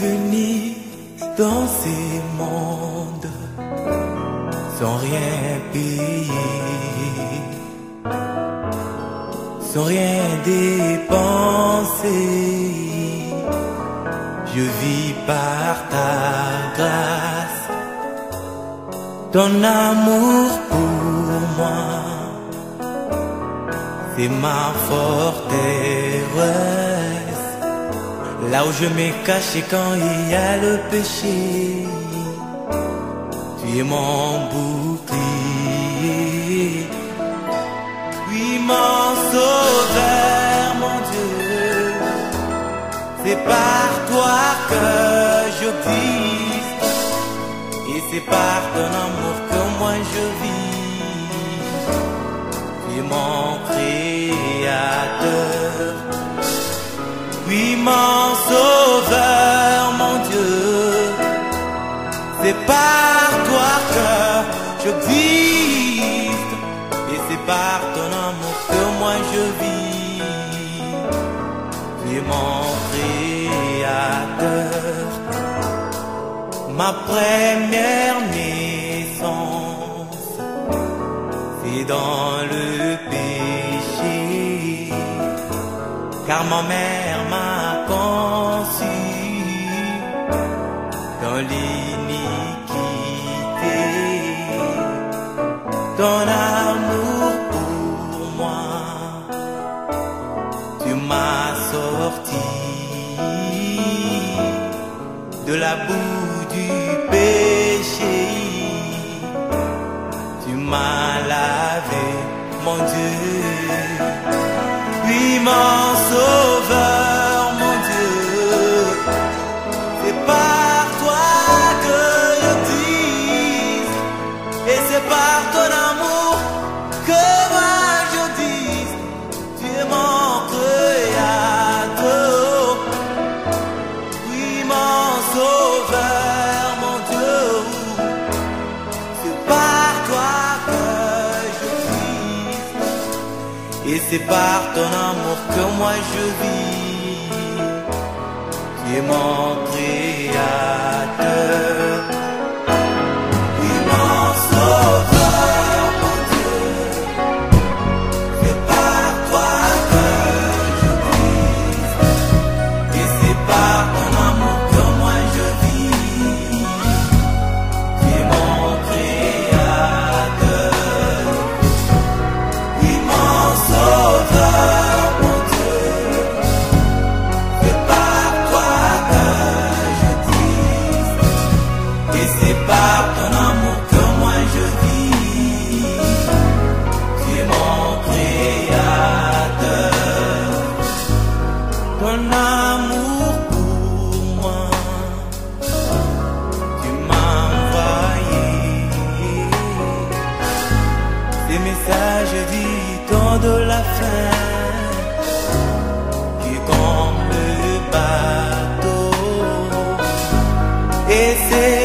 venu dans ces mondes sans rien payer, sans rien dépenser. Je vis par ta grâce, ton amour pour moi, c'est ma forteresse. Là où je m'ai caché quand il y a le péché, tu es mon bouclier. Oui, mon sauveur, mon Dieu, c'est par toi que je vis. Et c'est par ton amour que moi je vis. Tu es mon créateur. Oui, mon c'est par toi que je vis. Et c'est par ton amour que moi je vis. Tu es mon créateur. Ma première naissance, c'est dans le péché car ma mère m'a conçu dans l'iniquité. Ton amour pour moi, tu m'as sorti de la boue du péché. Tu m'as lavé, mon Dieu. Oui, mon c'est par ton amour que moi je vis. Tu es mon créateur. Des messages temps de la fin qui comme le bateau. Et c'est